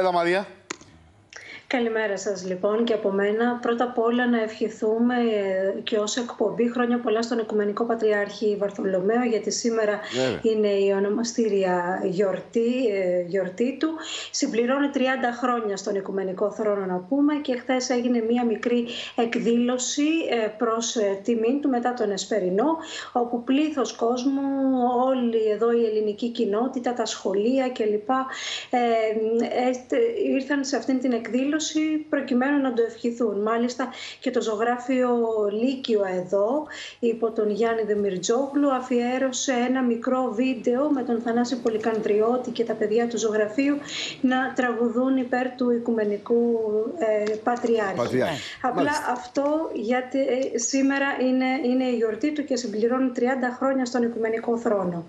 Hola María. Καλημέρα σας λοιπόν και από μένα. Πρώτα απ' όλα να ευχηθούμε ε, και ως εκπομπή χρόνια πολλά στον Οικουμενικό Πατριάρχη Βαρθολομαίο γιατί σήμερα είναι η ονομαστήρια γιορτή, ε, γιορτή του. Συμπληρώνει 30 χρόνια στον Οικουμενικό Θρόνο να πούμε και χθες έγινε μία μικρή εκδήλωση ε, προς τιμήν του μετά τον Εσπερινό όπου πλήθος κόσμου, όλη εδώ η ελληνική κοινότητα, τα σχολεία κλπ. ήρθαν σε αυτήν την εκδήλωση προκειμένου να το ευχηθούν. Μάλιστα και το ζωγράφιο Λύκειο εδώ υπό τον Γιάννη Δεμιρτζόγλου αφιέρωσε ένα μικρό βίντεο με τον Θανάση Πολυκανδριώτη και τα παιδιά του ζωγραφείου να τραγουδούν υπέρ του Οικουμενικού ε, Πατριάρχη. Απλά αυτό γιατί ε, σήμερα είναι, είναι η γιορτή του και συμπληρώνει 30 χρόνια στον Οικουμενικό Θρόνο.